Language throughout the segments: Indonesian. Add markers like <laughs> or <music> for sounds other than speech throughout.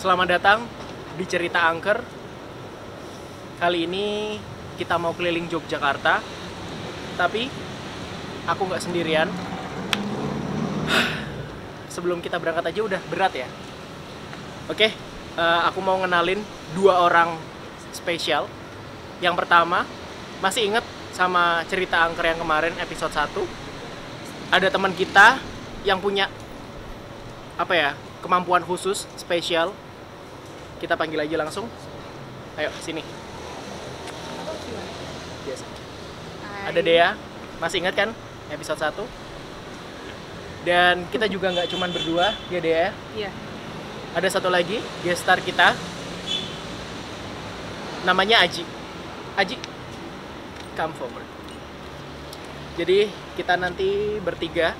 Selamat datang di Cerita Angker. Kali ini kita mau keliling Yogyakarta, tapi aku nggak sendirian. Sebelum kita berangkat aja udah berat ya. Oke, eh, aku mau ngenalin dua orang spesial. Yang pertama, masih inget sama cerita angker yang kemarin episode 1? Ada teman kita yang punya apa ya kemampuan khusus spesial kita panggil aja langsung. Ayo sini. Biasa. ada Dea. Masih ingat kan episode 1 dan kita juga nggak cuman berdua ya Dea? Iya. ada satu lagi guest star kita. Namanya Aji. Aji come forward. Jadi kita nanti bertiga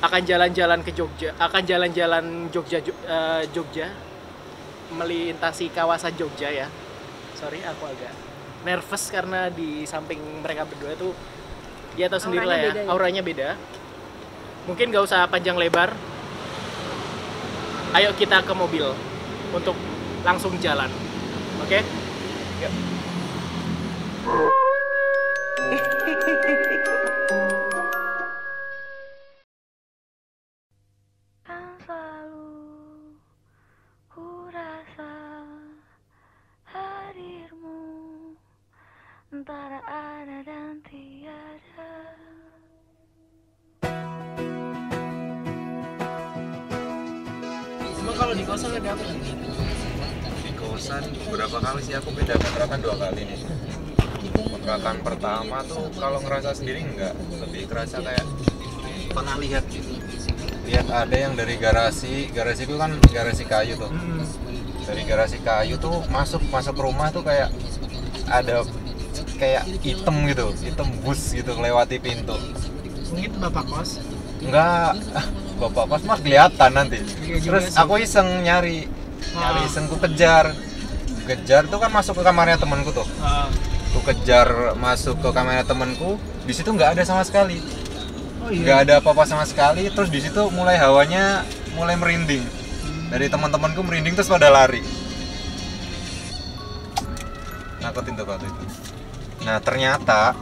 akan jalan-jalan ke Jogja akan jalan-jalan Jogja Jo- eh, Jogja melintasi kawasan Jogja ya. Sorry aku agak nervous karena di samping mereka berdua tuh ya tahu sendiri lah Auranya ya. beda ya? auranya beda. Mungkin gak usah panjang lebar. Ayo kita ke mobil untuk langsung jalan. Oke? Yuk. Kan ada dan tiada. Emang kalau di kosan ada apa sih? di kosan beberapa kali sih aku pindah kontrakan dua kali nih kontrakan pertama tuh kalau ngerasa sendiri enggak lebih kerasa kayak pernah lihat gitu lihat ada yang dari garasi garasi itu kan garasi kayu tuh Hmm. dari garasi kayu tuh masuk masuk rumah tuh kayak ada kayak hitam gitu hitam bus gitu melewati pintu. Mungkin bapak kos. enggak. <laughs> Bapak kos mah kelihatan nanti. Iya terus aku iseng nyari nyari Ah. iseng ku kejar. Kejar tuh kan masuk ke kamarnya temanku tuh. Ah. ku kejar masuk ke kamarnya temanku di situ nggak ada sama sekali. Oh nggak ada apa-apa sama sekali terus di situ mulai hawanya mulai merinding. Dari teman-temanku merinding terus pada lari. Nakutin tuh waktu itu nah ternyata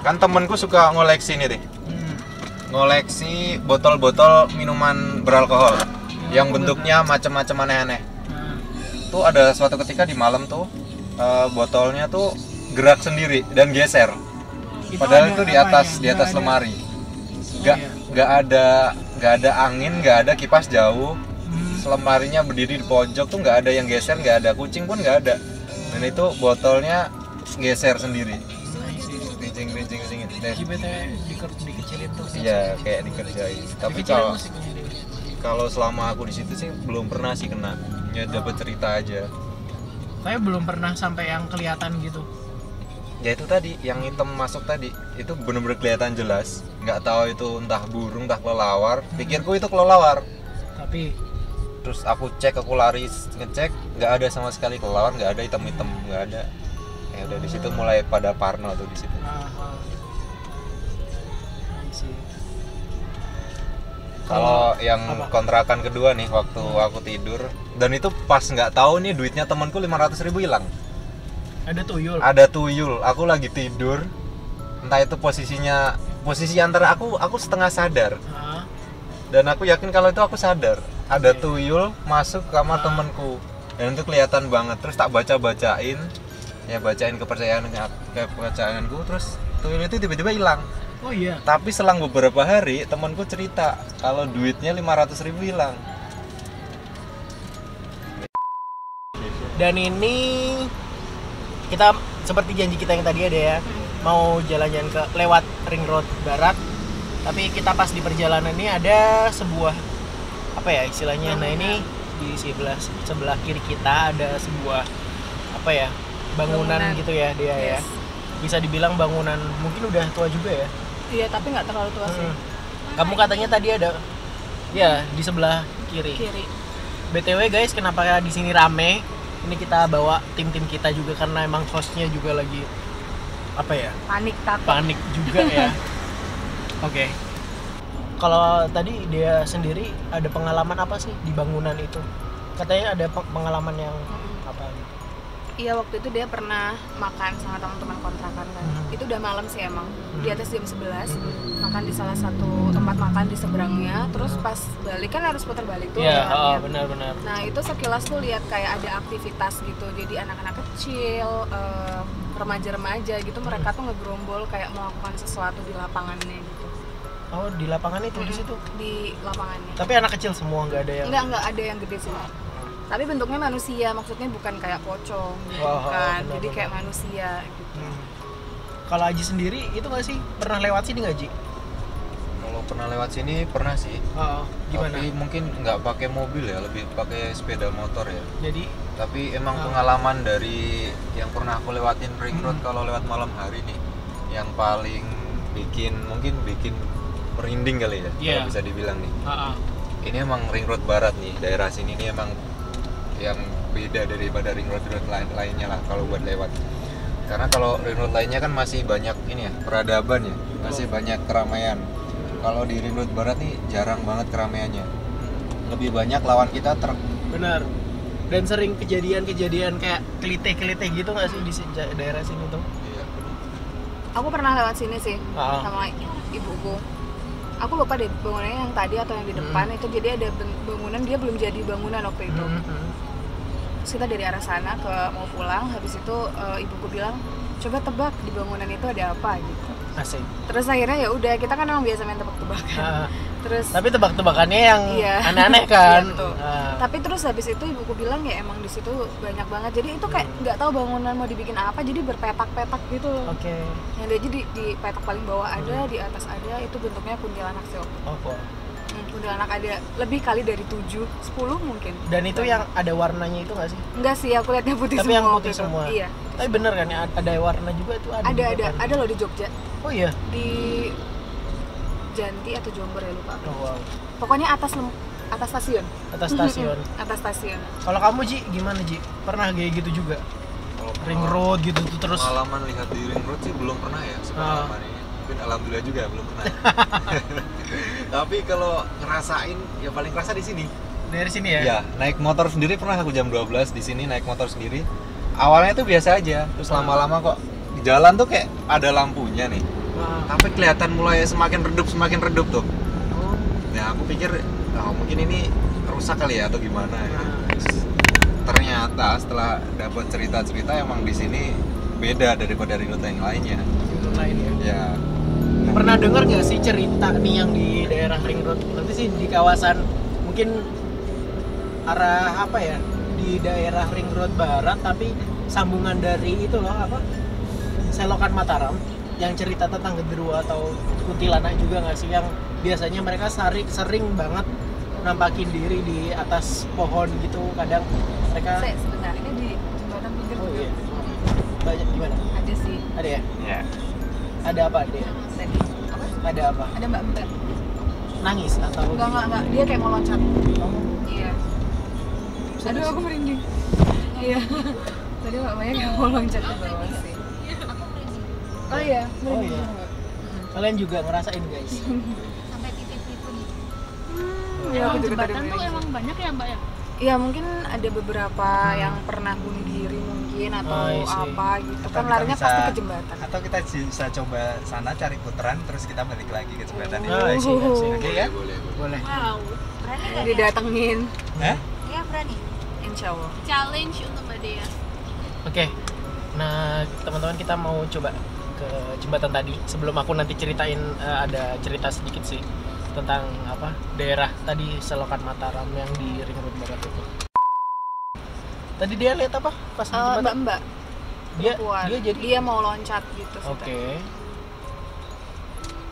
kan temanku suka ngoleksi nih deh. Hmm. ngoleksi botol-botol minuman beralkohol yang bentuknya macam-macam aneh-aneh. Tuh ada suatu ketika di malam tuh eh, botolnya tuh gerak sendiri dan geser. Itu padahal ada itu di atas di atas lemari. Oh, nggak iya. nggak ada nggak ada angin nggak ada kipas jauh. Hmm. selemarinya berdiri di pojok tuh nggak ada yang geser nggak ada kucing pun nggak ada. Dan itu botolnya geser sendiri. Rincing rincing rincing di- dikecilin tuh. iya kayak dikerjain. Tapi kalau kalau selama aku di situ sih belum pernah sih kena. Ya dapat cerita aja. Saya belum pernah sampai yang kelihatan gitu. ya itu tadi yang hitam masuk tadi itu bener-bener kelihatan jelas. Nggak tahu itu entah burung entah kelelawar. Pikirku itu kelelawar. Tapi terus aku cek aku lari ngecek nggak ada sama sekali kelelawar nggak ada hitam-hitam nggak ada ya udah di situ mulai pada parno tuh di situ. I see. kalau yang apa? kontrakan kedua nih waktu aku tidur dan itu pas nggak tahu nih duitnya temanku 500 ribu hilang ada tuyul. ada tuyul aku lagi tidur entah itu posisinya posisi antara aku aku setengah sadar dan aku yakin kalau itu aku sadar ada Oke. tuyul masuk ke kamar temenku dan itu kelihatan banget terus tak baca bacain ya bacain kepercayaan kepercayaanku terus tuyul itu tiba-tiba hilang. Oh iya. tapi selang beberapa hari temanku cerita kalau duitnya 500 ribu hilang. Dan ini kita seperti janji kita yang tadi ada ya mau jalan-jalan ke lewat ring road barat. Tapi kita pas di perjalanan ini ada sebuah apa ya istilahnya? Nah ini di sebelah sebelah kiri kita ada sebuah apa ya bangunan, Bangunan. gitu ya dia ya Yes. bisa dibilang bangunan mungkin udah tua juga ya Iya, tapi nggak terlalu tua sih. Hmm. kamu katanya tadi ada ya di sebelah kiri Kiri. BTW guys, kenapa di sini rame? Ini kita bawa tim-tim kita juga karena emang hostnya juga lagi apa ya? Panik takut. Panik juga ya. <laughs> Oke. kalau tadi dia sendiri ada pengalaman apa sih di bangunan itu katanya ada pe- pengalaman yang apa gitu Iya waktu itu dia pernah makan sama teman-teman kontrakan kan. Hmm. Itu udah malam sih emang. Di atas jam 11 Hmm. makan di salah satu tempat makan di seberangnya. Terus pas balik kan harus putar balik tuh. Iya, jalannya. oh, benar-benar. Nah itu sekilas tuh lihat kayak ada aktivitas gitu. Jadi anak-anak kecil, eh, remaja-remaja gitu mereka tuh ngegerombol kayak melakukan sesuatu di lapangannya gitu. Oh, di lapangan itu di Mm-mm. situ. Di lapangannya. Tapi anak kecil semua nggak ada yang. Enggak, enggak ada yang gede sih. Tapi bentuknya manusia, maksudnya bukan kayak pocong gitu Wah, kan. benar, Jadi benar. kayak manusia gitu. Hmm. Kalau Aji sendiri itu nggak sih pernah lewat sini nggak Ji? Kalau pernah lewat sini pernah sih. Oh, gimana? Tapi mungkin nggak pakai mobil ya, lebih pakai sepeda motor ya. Jadi Tapi emang Ah. pengalaman dari yang pernah aku lewatin ring road Hmm. kalau lewat malam hari nih, yang paling bikin mungkin bikin merinding kali ya, Iya. kalau bisa dibilang nih. ah, ah. Ini emang ring road barat nih, daerah sini ini emang yang beda daripada ring road road lain lainnya lah kalau buat lewat. Karena kalau ring road lainnya kan masih banyak ini ya peradaban ya, masih banyak keramaian. Kalau di ring road barat nih jarang banget keramaiannya. Lebih banyak lawan kita truk. benar. Dan sering kejadian-kejadian kayak kelitih-kelitih gitu nggak sih di daerah sini tuh? Iya. Aku pernah lewat sini sih Ah. sama ibuku. Aku lupa deh bangunannya yang tadi atau yang di depan itu jadi ada bangunan dia belum jadi bangunan waktu itu. Hmm, hmm. Terus kita dari arah sana ke mau pulang habis itu eh, ibuku bilang coba tebak di bangunan itu ada apa gitu. Asik. Terus akhirnya ya udah kita kan emang biasa main tebak-tebakan. Ah, Terus tapi tebak-tebakannya yang Iya. aneh-aneh <laughs> kan. Iya, betul. Ah. tapi terus habis itu ibuku bilang ya emang di situ banyak banget. Jadi itu kayak nggak tahu bangunan mau dibikin apa jadi berpetak-petak gitu loh. Oke. Yang ada jadi di petak paling bawah ada, di atas ada, itu bentuknya kuntilanak sih. Oh. Hmm, kuntilanak ada lebih kali dari 7, 10 mungkin. Dan itu yang ada warnanya itu nggak sih? Enggak sih, aku lihatnya putih Tapi semua. yang waktu putih itu. semua. Iya. Tapi bener kan ya ada warna juga itu ada. Ada ada kan? ada loh di Jogja. Oh iya. Di Janti atau Jombor ya lupa. Oh, wow. Pokoknya atas atas stasiun. Atas stasiun. atas stasiun. Kalau kamu Ji gimana Ji? Pernah kayak gitu juga? Kalau Ring road gitu tuh terus. pengalaman lihat di ring road sih belum pernah ya Ah. sepengalaman ini mungkin alhamdulillah juga belum pernah <laughs> <laughs> tapi kalau ngerasain ya paling kerasa di sini Dari sini ya? ya naik motor sendiri pernah aku jam 12 di sini naik motor sendiri awalnya tuh biasa aja terus Ah. lama-lama kok jalan tuh kayak ada lampunya nih Wah. tapi kelihatan mulai semakin redup semakin redup tuh Oh. ya aku pikir oh, mungkin ini rusak kali ya atau gimana ya. Terus ternyata setelah dapat cerita-cerita emang di sini beda daripada ring road yang lainnya Itu lain ya. ya Pernah denger nggak sih cerita nih yang di daerah Ring Road? Nanti sih di kawasan mungkin arah apa ya? Di daerah Ring Road Barat tapi sambungan dari itu loh apa? Selokan Mataram yang cerita tentang genderuwo atau kuntilanak juga nggak sih yang biasanya mereka sering sering banget nampakin diri di atas pohon gitu kadang mereka Saya sebentar ini di jembatan pinggir oh juga. iya banyak gimana Ada sih. ada ya ya ada apa dia Tadi. Apa? ada apa Ada Mbak Mbak. nangis atau Enggak enggak enggak. Dia kayak mau loncat. Oh, Iya. Aduh aku merinding. Iya. <laughs> Tadi Mbak Maya kayak mau loncat ke bawah sih. Oh iya, Oh iya. Kalian juga ngerasain guys. sampai titik itu nih. Iya, juga tadi jembatan tuh emang banyak ya mbak ya? Iya mungkin ada beberapa yang pernah bunuh diri mungkin atau Oh, I see. apa gitu Atau kan larinya bisa- pasti ke jembatan. atau kita bisa coba sana cari putaran terus kita balik lagi ke jembatan itu Oh, I see, I see. oke ya boleh boleh Boleh. Wow. Berani nggak ya? Didatengin, Hah? Ya berani. insya Allah. Challenge untuk mbak Dea. Oke. Nah, teman-teman kita mau coba ke jembatan tadi. Sebelum aku nanti ceritain eh, ada cerita sedikit sih tentang apa daerah tadi selokan Mataram yang di Ring Road Barat itu. Tadi dia lihat apa pas di Eh, mbak Mbak, dia perempuan. dia jadi dia mau loncat gitu. Oke. tadi.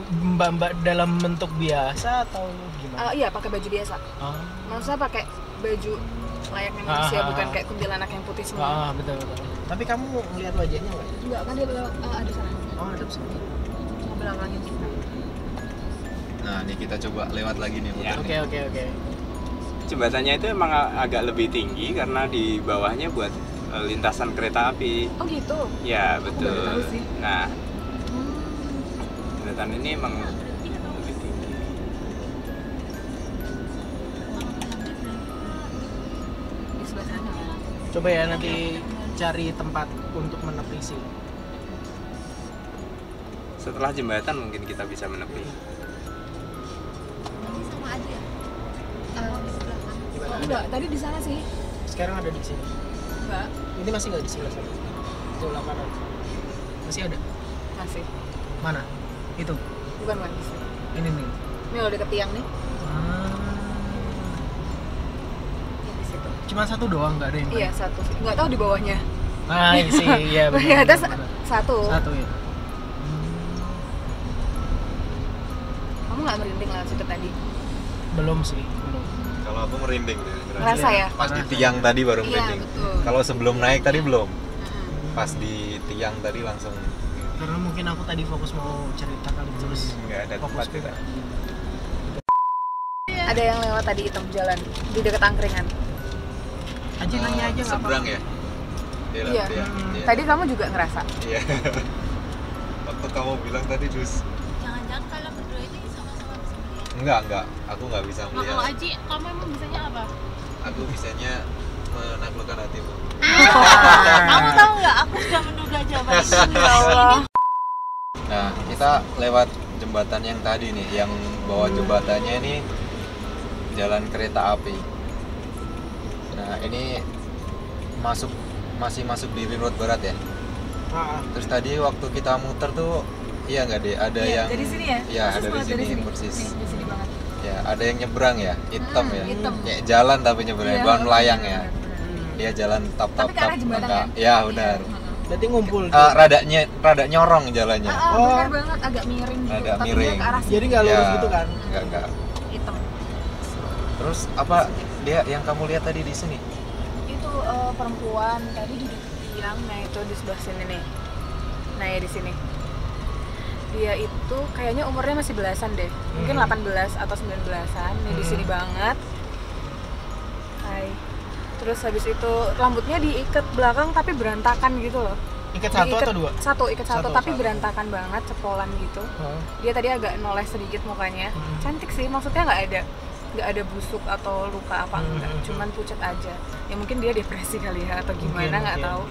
Mbak-mbak dalam bentuk biasa atau gimana? Eh, iya pakai baju biasa. Oh. Maksudnya pakai baju layaknya manusia Ah, ah, bukan ah. kayak kuntilanak yang putih semua. Ah, betul betul. Tapi kamu ngeliat wajahnya nggak? Enggak, kan dia belakang, uh, ada sana. Oh, ada sana. Belakangnya. Nah, ini kita coba lewat lagi nih. Oke, oke, oke. oke jembatannya itu emang agak lebih tinggi karena di bawahnya buat eh, lintasan kereta api. Oh gitu. Ya betul. Aku tahu sih. Nah, hmm. jembatan ini emang lebih tinggi. Coba ya nanti cari tempat untuk menepi sih. Setelah jembatan mungkin kita bisa menepi. Ini sama aja ya? Gimana? Ada. enggak tadi di sana sih Sekarang ada di sini. enggak Ini masih nggak di sana. Sebelah kanan. Masih ada. masih Mana? Itu. bukan sini. Ini nih. ini udah deket tiang nih Ah. Ini di situ Cuma satu doang nggak ada yang iya satu nggak tahu di bawahnya Nah, sih, iya <laughs> benar. di atas satu Satu ya. kamu nggak merinding lah situ tadi Belum sih, belum. Kalau aku merinding deh. ngerasa ya Pas di tiang tadi baru iya merinding. betul Kalau sebelum naik tadi belum. Mm-mm. Pas di tiang tadi langsung Karena mungkin aku tadi fokus mau cerita kali terus nggak ada tempat fokus kita. ada yang lewat tadi hitam jalan di dekat angkringan Aja nanya aja nggak Seberang ya. Dia Iya. dia, Hmm. dia. tadi kamu juga ngerasa Iya. <laughs> Waktu kamu bilang tadi dus Jangan-jangan kalian berdua ini sama-sama bisa melihat. enggak enggak, aku nggak bisa Nah, kalau melihat. Aji, kamu emang bisanya apa? Aku bisanya menaklukkan hatimu. Kamu tahu nggak? Aku sudah menduga jawaban ya <laughs> Allah Nah, kita lewat jembatan yang tadi nih, yang bawah jembatannya ini jalan kereta api. Nah, ini masuk masih masuk di Ring Road Barat ya. Ah, Terus tadi waktu kita muter tuh iya nggak deh, ada Iya, yang dari sini ya Iya, ada di dari sini, persis. Nih, di sini banget Ya, ada yang nyebrang ya, hitam Mm, ya. hitam. Kayak jalan tapi nyebrang, Iya, bukan melayang ya. Dia jalan tap tap Tapi jembatan kan? Ya, benar. Mm-mm. berarti ngumpul. Eh, rada nye- rada nyorong jalannya. Ah, ah, Oh. benar banget agak miring gitu Agak tapi miring. ke arah sini Jadi nggak lurus Ya, gitu kan? Enggak, enggak. hitam Terus apa dia yang kamu lihat tadi di sini? itu eh, perempuan tadi di dekat tiang nah itu di sebelah sini nih nah ya di sini dia itu kayaknya umurnya masih belasan deh mungkin Hmm. 18 atau 19an nih di Hmm. sini banget Hai terus habis itu rambutnya diikat belakang tapi berantakan gitu loh Ikat satu Diikat- atau dua? satu ikat satu, Satu, tapi satu. berantakan banget cepolan gitu Oh. dia tadi agak noleh sedikit mukanya Hmm. cantik sih maksudnya nggak ada nggak ada busuk atau luka apa Hmm, enggak hmm, cuman pucat aja ya mungkin dia depresi kali ya atau gimana nggak tahu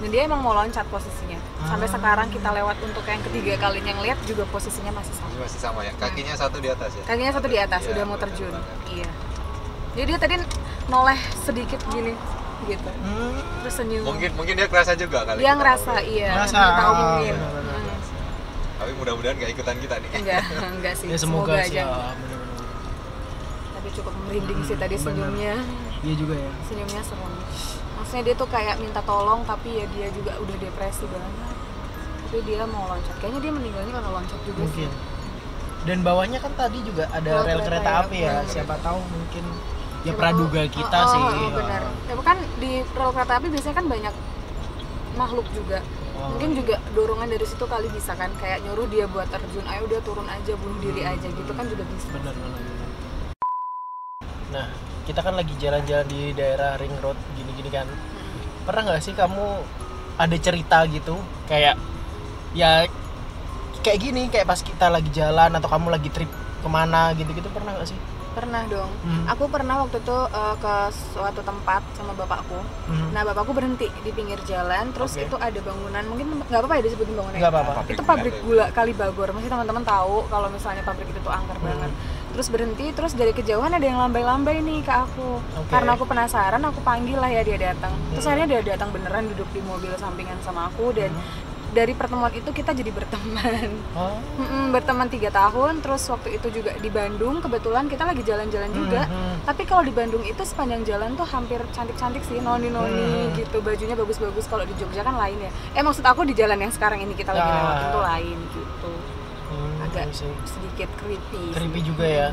dan dia emang mau loncat posisinya sampai Ah. sekarang kita lewat untuk yang ketiga kalinya ngeliat juga posisinya masih sama Masih sama ya. Kakinya satu di atas ya. kakinya satu di atas Iya, udah mau benar terjun banget. iya jadi dia tadi noleh sedikit gini gitu Hmm. terus senyum Mungkin mungkin dia kerasa juga kali. dia ngerasa ngobrol. iya Ngerasa, nggak tahu ah, mungkin benar-benar. Hmm. Tapi mudah-mudahan gak ikutan kita nih. enggak enggak sih Ya semoga, sih aja ya. Tapi cukup merinding sih tadi Benar. senyumnya Iya juga ya. senyumnya serem maksudnya dia tuh kayak minta tolong tapi ya dia juga udah depresi banget tapi dia mau loncat kayaknya dia meninggalnya karena loncat juga Mungkin. sih Dan bawahnya kan tadi juga ada Rel rel kereta kereta ya, api ya. benar. Siapa tahu mungkin ya Siapa praduga tahu- kita oh, sih. oh, oh, benar ya bukan di rel kereta api biasanya kan banyak makhluk juga Oh. mungkin juga dorongan dari situ kali bisa kan kayak nyuruh dia buat terjun ayo udah turun aja bunuh diri aja gitu kan juga bisa benar benar. Nah, kita kan lagi jalan-jalan di daerah Ring Road gini-gini kan. Pernah nggak sih kamu ada cerita gitu kayak ya kayak gini kayak pas kita lagi jalan atau kamu lagi trip ke mana gitu-gitu pernah nggak sih? pernah dong Hmm. aku pernah waktu itu uh, ke suatu tempat sama bapakku Hmm. nah bapakku berhenti di pinggir jalan terus Oke. itu ada bangunan mungkin nggak apa-apa ya disebutin bangunannya Nggak apa-apa. itu pabrik gula Kalibagor masih teman-teman tahu kalau misalnya pabrik itu tuh angker Hmm. banget terus berhenti terus dari kejauhan ada yang lambai-lambai nih ke aku Oke. karena aku penasaran aku panggil lah ya dia datang terus Hmm. akhirnya dia datang beneran duduk di mobil sampingan sama aku dan Hmm. dari pertemuan itu kita jadi berteman Oh. Berteman tiga tahun terus waktu itu juga di Bandung kebetulan kita lagi jalan-jalan juga Hmm. tapi kalau di Bandung itu sepanjang jalan tuh hampir cantik-cantik sih noni-noni Hmm. gitu bajunya bagus-bagus kalau di Jogja kan lain ya eh maksud aku di jalan yang sekarang ini kita lagi Ah. lewatin tuh lain gitu Hmm, agak iya sih. sedikit creepy sih. creepy juga ya.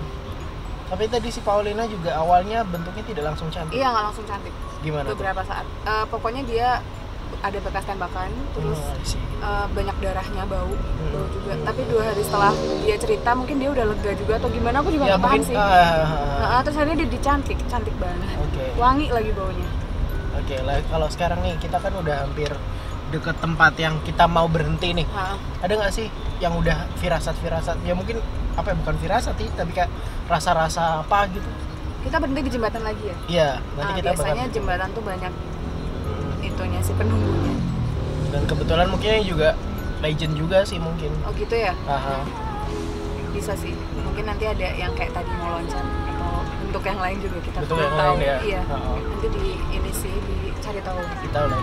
Tapi tadi si Paulina juga awalnya bentuknya tidak langsung cantik. iya nggak langsung cantik Gimana tuh? beberapa saat Eh, pokoknya dia ada bekas tembakan terus Hmm, eh, banyak darahnya bau bau juga Hmm. tapi dua hari setelah dia cerita mungkin dia udah lega juga atau gimana aku juga ya nggak paham mungkin sih ah. Nah, terus akhirnya dia dicantik cantik banget Oke. wangi lagi baunya Oke, lah kalau sekarang nih kita kan udah hampir deket tempat yang kita mau berhenti nih. Nah, Ada nggak sih yang udah firasat-firasat? Ya mungkin apa ya bukan firasat sih, tapi kayak rasa-rasa apa gitu. kita berhenti di jembatan lagi ya Iya, nanti Ah, kita biasanya bakal- jembatan tuh banyak itunya si penunggunya dan kebetulan mungkin juga legend juga sih mungkin oh gitu ya Aha. bisa sih mungkin nanti ada yang kayak tadi mau loncat atau bentuk yang lain juga kita Bentuk yang tahu lain ya? iya Oh. nanti di ini sih dicari tahu kita udah